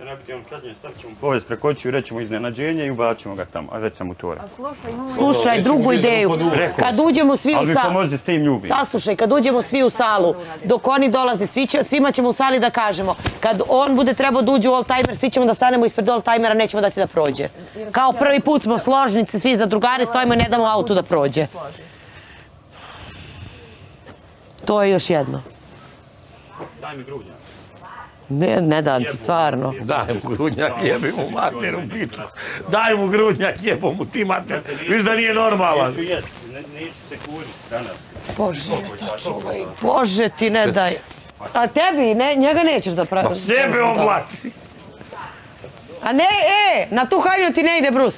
Ja ne biti on kasnije, stavit ćemo povest preko očiju, rećemo iznenađenje i ubacimo ga tamo, a već sam u tore. Slušaj, drugu ideju. Kad uđemo svi u Ali mi salu... pomozi s tim ljubi. Saslušaj, kad uđemo svi u salu, dok oni dolaze, svi će, svima ćemo u sali da kažemo, kad on bude trebao da uđe u all-timer, svi ćemo da stanemo ispred all-timera, nećemo dati da prođe. Kao prvi put smo složnici, svi za drugare, stojimo i ne damo autu da prođe. To je još jedno. Daj mi grudnja. Ne, ne dam ti, stvarno. Daj mu grudnjak, jebi mu mater u pičku. Daj mu grudnjak, jebo mu ti mater. Viš da nije normalan. Neću jest, ne, neću se kuriti danas. Bože, sačuvaj. Bože ti ne daj. A tebi, ne, njega nećeš da pravi. Pa sebe oblači. A ne, e, na tu haljinu ti ne ide Brus.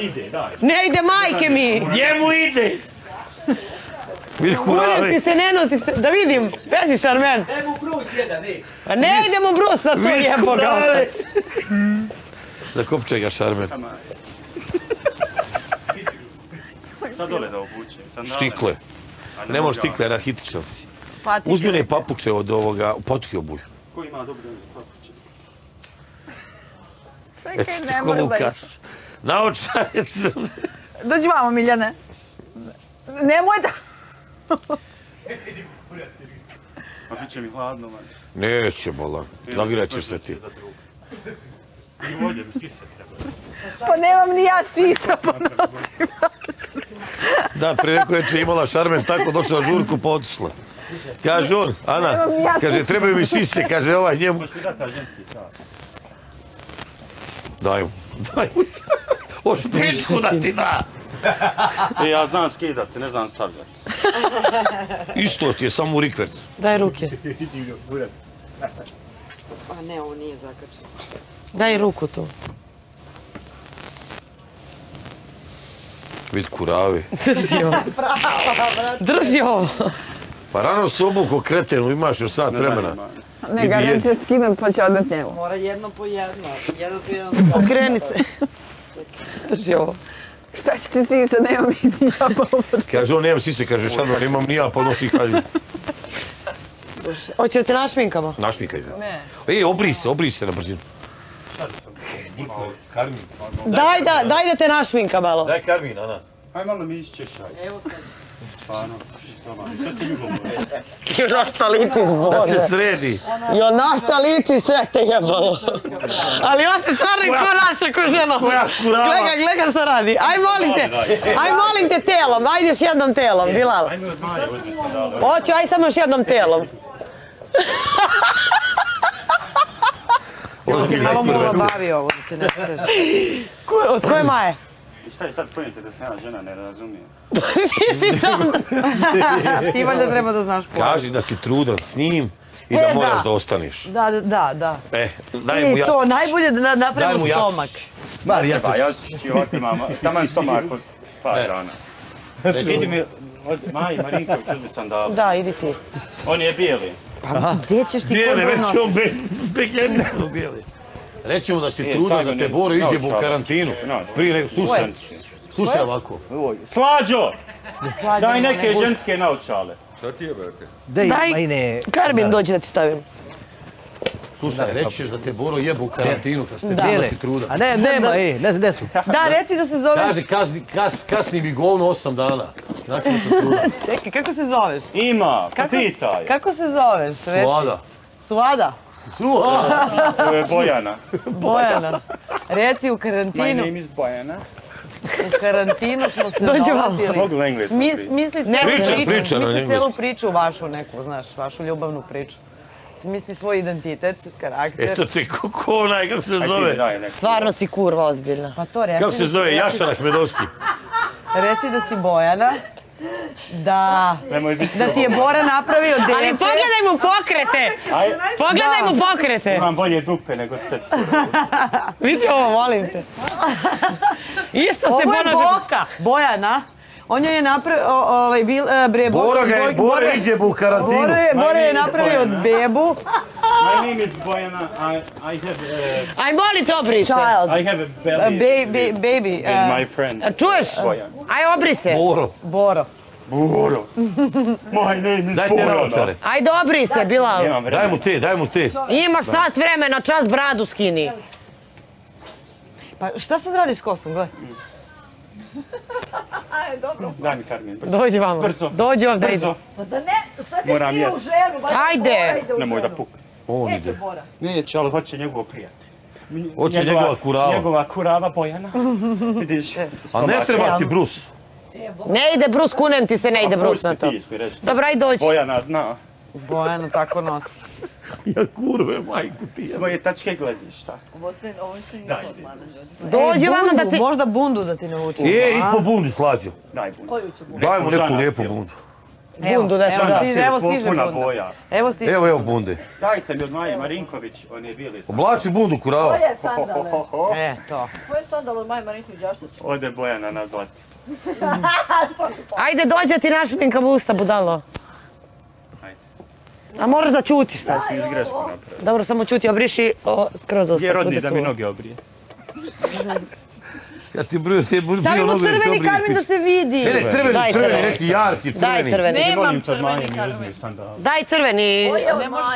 Ide, daj. Ne ide majke mi. Njemu ide. Vidi kurave. ti se ne nosi, se- da vidim, beži šarmen. Daj mu brus jedan, ej. Pa ne ide mu Brus na to Vidi jebo ga. kurave. Da kopče ga šarmer. Sad dole da obučem. Sandale. Štikle. Ne može štikle, rahitičan si. Uzmi ne papuče od ovoga, potki obuj. Ko ima dobro papuče? Čekaj, ne mora mu baš. kas. Naočare crne. Dođi vamo, Miljane. Nemoj da... Pa bit će mi hladno, man. Neće, bolan. Nagraćeš se ti. I ovdje mi sise treba. Pa nemam ni ja sisa, pa nosim. Da, pre neko je imala šarmen tako, došla na žurku, pa otišla. Kaže on, Ana, kaže, trebaju mi sise, kaže ovaj njemu. Možeš mi dati taj ženski čas? Daj mu, daj mu. Hoću pišku da ti da. E, ja znam skidati, ne znam stavljati. Isto ti je, samo u rikverc. Daj ruke. A ne, ovo nije zakačeno. Daj ruku tu. Vid kurave. Drži ovo. Drži ovo. Pa rano se obuko kretenu, imaš još sat vremena. Ne, garant će skinut pa će odat njemu. Mora jedno po jedno. Jedno po jedno. Okreni se. Drži ovo. Šta će ti sisa, nemam i ni ja povod. Kaže on, nemam sise, kaže šarmen, imam ni ja, pa nosi haljinu. Hoće li te našminkamo? Našmikaj se. Ne. E, obri se, obri se na brzinu. Karmin. Daj da, daj da te našminka malo. Daj Karmin, Ana. Aj malo mi iščešaj. Evo sad. Pa ljubom? Na šta ličiš, Da Bože? se sredi. Jo, na šta liči sve te jebalo. Ali on se stvarno ko naša, ko žena. Gleda, gleda šta radi. Aj molim te, aj molim te telom, ajde još jednom telom, Bilal. Uzmi sandale. Hoću, aj samo još jednom telom. Ozbiljno. Malo mu obavi ovo, da te ne Od koje maje? I šta je sad pojente da sam ja žena, ne razumijem. Ti si sam. Ti valjda treba da znaš po. Kaži da si trudan s njim i da E, moraš da. da ostaneš. Da, da, da. E, daj mu I ja. to, najbolje da na- Daj napravimo mu stomak. jastučić. Bar ja Pa ja ću ti ovako imam, taman stomak od par E. dana. Idi mi, od Maji Marinković uzmi sandale. Da, idi ti. On je bijeli. Gdje ćeš ti Bijele, već kod on be, bekljenicu bijeli. Reći mu da si E, trudan, da te Boro izjebu u karantinu. Prije nego, slušaj, slušaj ovako. Slađo! Daj neke ženske naočale. Dej, Daj, majne. Karbin dođi da ti stavim. Slušaj, reći ćeš da te Boro jebu u karantinu kad ste Da. da Bijele. si trudan. A ne, nema, ej, ne znam gde su. Da, reci da se zoveš... Kaže, kasni, kas, kasni mi govno osam dana. Znači da sam trudan. Čekaj, kako se zoveš? Ima, pa Kako, pitaj. kako se zoveš? Reci. Suada? Suada. Je Bojana. Bojana. Reci u My karantinu. name is Bojana. U karantinu smo se. Mogu na pričati. smisli celu priču, vašu neku, znaš, vašu ljubavnu priču. Smisli svoj identitet, karakter. Eto te, ko, ko onaj, kako se zove? Stvarno si kurva ozbiljna. Pa to reci. Kako se zove? Jašar Ahmedovski. Reci da si Bojana. Da. Nemoj biti Da ti je Bora napravio dete. Ali pogledaj mu pokrete! Aj, Pogledaj mu pokrete! imam bolje dupe nego sve. Vidi ovo, molim te. Isto se Ovo je. Boka, Bojana. On je napravio, ovaj, bil, e, bre, Bora ga je, Bora izjebu u karantinu. Bora je, Bora je napravio Bojana. bebu, My name is Bojana. I, I have uh, Aj, moli to obrište. child, I have a a belly baby, baby, with uh, my friend. A Čuješ? Bojan. Aj, obri se. Boro. Boro. Boro. My name is Daj te Boro. naočare. Aj dobri se, Bilal. Daj mu te, daj mu te. Imaš sat vremena, čas bradu skini. Pa šta sad radiš s kosom, gledaj? Daj mi Karmin, brzo. Dođi vamo. Brzo. Dođi ovdje. Brzo. Pa da ne, šta ćeš Moram ti u jest. ženu? ba- Ajde. U Nemoj da ženu. puka. On Neće ide. Bora. Neće, ali hoće njegov prijatelj. Hoće njegova kurava. Njegova kurava Bojana. Vidiš? A ne treba ti brus. Ne ide brus, kunem ti se ne ide brus na to. Ti mi reći. Dobro, aj dođi. Bojana zna. Bojana tako nosi. Ja kurve, majku ti. Svoje tačke gledišta. Ovo sve, ovo sve nije Daj. normalno, ljudi. Dođi Ej, vamo da bundu, ti... Možda bundu da ti navuči. E, i po bundi slađo. Daj bun. Koju ću Bora? Daj mu neku lijepu bundu. Bundu da Evo evo stiže bunda. boja. Evo stiže. Evo, evo bunde. Dajte mi od Maje Marinković, on je bili sam. Oblači bundu kurava. Koje sandale? E, to. Koje sandale od Maja Marinković Jaštić? Ode Bojana na zlati. Ajde, dođi da ti našminkam usta, budalo. A moraš da čutiš sad. Mi grešku napravili. Dobro, samo čuti, obriši o, skroz usta. Gdje rodni bude da mi noge obrije? Ja ti broj se buš bio Stavimo noge crveni karmin da se vidi. Ne, crveni, Daj crveni, neki jarki, Daj crveni. crveni. Ne Nemam crveni mi karmin. Daj crveni.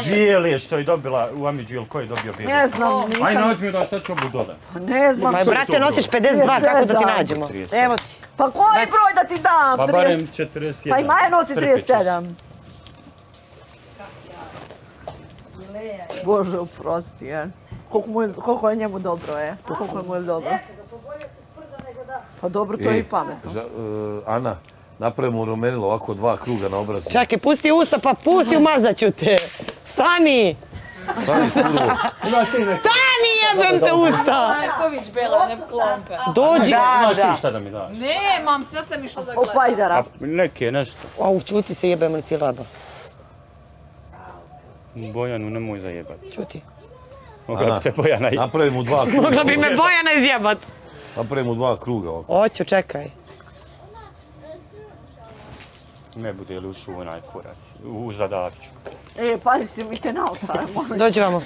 Bijeli je što je dobila u Amidžu, ili ko je dobio bijeli? Ne znam, Aj nisam, nađi mi da šta ću obu dole. ne znam. Ma brate, nosiš 52, kako da ti nađemo? Evo ti. Pa koji broj da ti dam? Pa 30? barem 41. Pa i Maja nosi Trpit ćeš. 37. Bože, oprosti, je. Koliko, mu je, koliko je njemu dobro, je. Koliko je mu je dobro. Pa dobro, to je i pametno. Ža- e, Ana, napravimo rumenilo ovako dva kruga na obrazu. Čekaj, pusti usta, pa pusti, umazat ću te. Stani! Stani, kurvo. Stani, jebem te usta! Marković Bela, ne klompe. Dođi. Znaš ti šta da mi daš? Nemam, sve sam išla da gledam. pajdara. A neke nešto. Au, čuti se, jebem li ti laba. Bojanu nemoj zajebati. Čuti. Mogla bi se Bojana i... Napravimo dva kruga. Mogla bi me Bojana izjebat. Napravimo dva kruga ovako. Hoću, čekaj. Ne bude li ušao u onaj kurac. U zadaviću. E, pazi si mi te naočare, molim. Dođi vamo.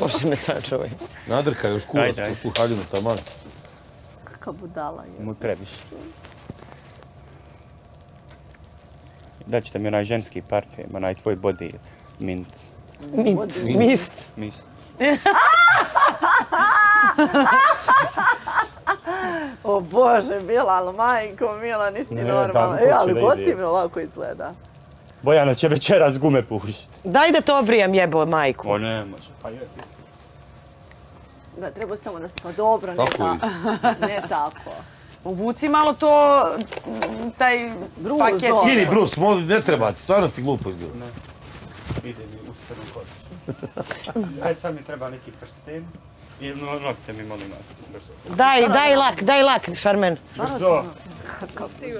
Bože me sačuvaj. Nadrka još kurac, Ajde, ajde. tu haljinu taman. Kakva budala je. Mu previše. Daćete mi onaj ženski parfem, onaj tvoj body mint. Mint, mist. Mis. O Bože, Bilal, majko, Mila, nisi Ne, normalna. da, E, ali gotivno ide. ovako izgleda. Bojana će večeras gume pušiti. Daj da to obrijem jebo majku. O ne može. Pa je. Da, treba samo da se, pa dobro, ne Tako. Ne tako. Uvuci malo to, taj Bruz, paket. Skini, Brus, moli, ne treba ti, stvarno ti glupo izgleda. Ide mi u stranu kodu. Aj sad mi treba neki prsten. I no, nokte mi molim vas. Brzo. Daj, daj lak, daj lak, Šarmen. Brzo.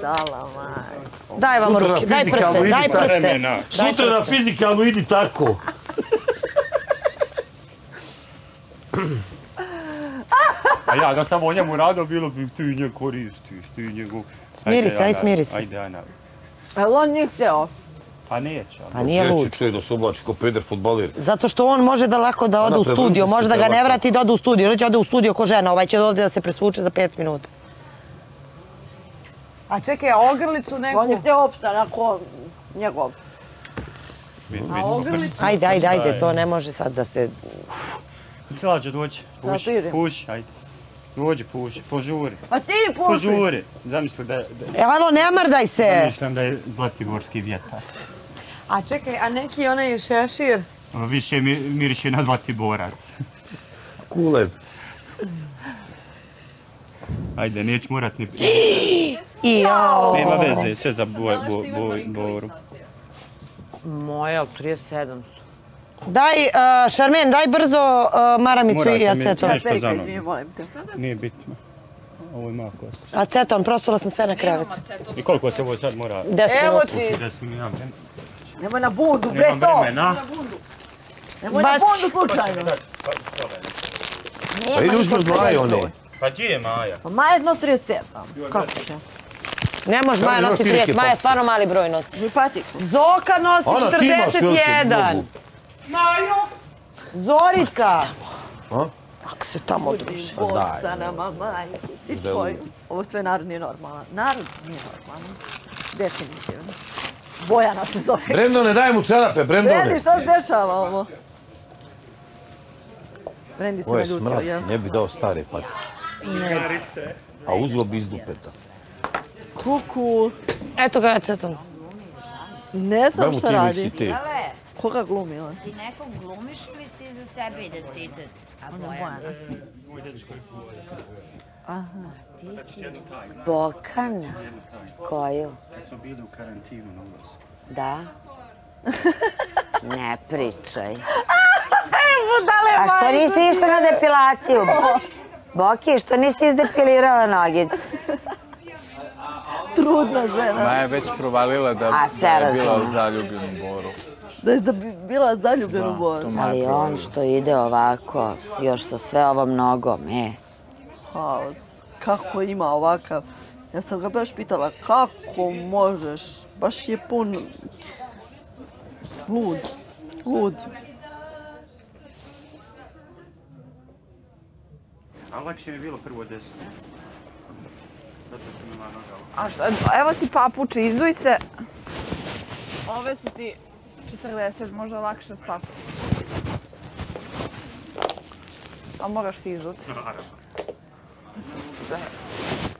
Dala, maj. Daj vam Sutra na ruke, daj fizikalnu prste, idi daj tako. prste. Vremena. Sutra na fizikalnu idi tako. A ja da sam o njemu radio, bilo bi ti nje koristiš, ti njegu... Smiri se, aj smiri se. Ajde, Ana. Jel on njih htio? Pa neće, Pa nije lud. čuje da se oblači ko peder futbaler. Zato što on može da lako da ode Ona u studio, može da ga ne vrati i da ode u studio. Znači ode u studio ko žena, ovaj će ovdje da se presvuče za pet minuta. A čekaj, a ogrlicu neku? On je htio opstanak, on, njegov. Ajde, ajde, ajde, to ne može sad da se... Slađe, dođi. Puši, puši, ajde. Dođi, puši, požuri. A ti puši. Požuri. Zamisli da, da, E, alo, ne mrdaj se! Zamišljam da je zlatiborski vjetar. A čekaj, a neki onaj šešir? Ono više mi, miriše na zlatiborac. Kule. Ajde, neću morat ni... I jao. Nema veze, sve za boj, boj, boj, boru. Moja, 37 su. Daj, uh, Šarmen, daj brzo uh, maramicu i Morate mi- aceton. Nešto za molim te. Nije bitno. Ovo ima kost. Aceton, prosula sam sve na krevet. I koliko se ovo sad mora... 10 Evo minuta. ti. Da su mi nemam vremena. Nemoj na bundu, bre Nemam to. vremena. Nemoj na bundu slučajno. Pa idi uzmi od Maje one. Pa gdje je Maja? Pa Maja jedno 37. Kako će? Ne može Maja nosi ti neke 30, Maja papke. stvarno mali broj nosi. Mi patiku. Zoka nosi Ana, ti imaš veliku 41. nogu. Zorica. A? Ako se tamo druži. Pa daj, Boca nama, majke. Ti je. Ovo sve narod nije normalan. Narod nije normalan. Definitivno. Bojana se zove. Brendone, daj mu čarape, Brendone. Brendi, šta se dešava ovo? Brendi se Ovo je naljutio, smrad, jel? ne bi dao stare patike. A uzeo bi iz dupeta. Kuku. Eto ga, eto. Ne znam šta ti radi. mici te. Ale, Koga glumi on? ti nekog glumiš ili si za sebe identitet? A Bojana? Bokana? Koju? Kad smo bili u karantinu na ulazu. Da? Ne pričaj. A što nisi išla na depilaciju? Boki, što nisi izdepilirala nogice? Trudna žena. Maja je već provalila da, A, da je bila u zaljubljenu boru. Da je bila zaljubljena u Boru. Ali on što ide ovako, još sa sve ovom nogom, e. Haos. Kako ima ovakav? Ja sam ga baš pitala kako možeš? Baš je pun... Lud. Lud. A lakše mi je bilo prvo desno. Zato što mi noga ovako. A šta, evo ti papuči, izuj se. Ove su ti 40, možda lakše s papuči. A moraš si izuti. Naravno. that.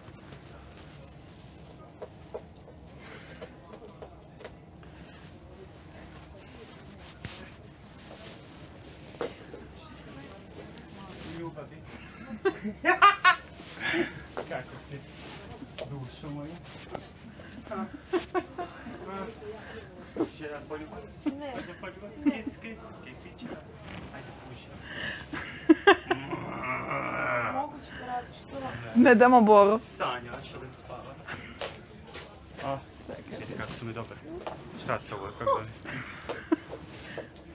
Ne damo boru. Sanjaš ili spava? A, vidi kako su mi dobre. Šta se ovo, kako je?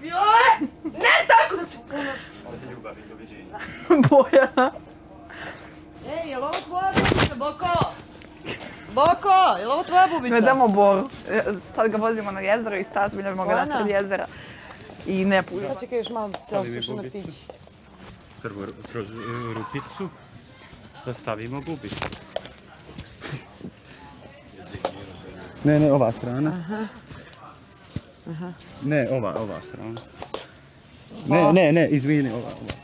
Joj! Ne tako da se puno... Ovdje ljubavi, doviđenja. Bojana. Ej, je li ovo tvoja bubica, Boko? Boko, je li ovo tvoja bubica? Ne damo boru. E, Sad ga vozimo na jezero i stas bilja moga Bojana. nasred jezera. I ne puno. Sad čekaj još malo da se osuši na ptići. Prvo kroz uh, rupicu da stavimo bubicu. Ne, ne, ova strana. Ne, ova, ova strana. Ne, ne, ne, izvini, ova, ova.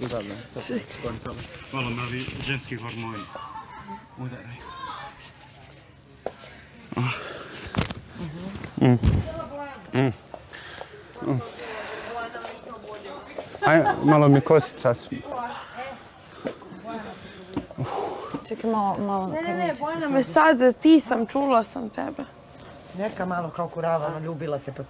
Udarno, sad. Malo me ovi ženski hormoni. Udaraj. Aj, malo mi kosica smije. Čekaj malo, malo. Ne, ne, ne, Bojana me sad, ti sam, čula sam tebe. Neka malo kao kurava, ona ljubila se pa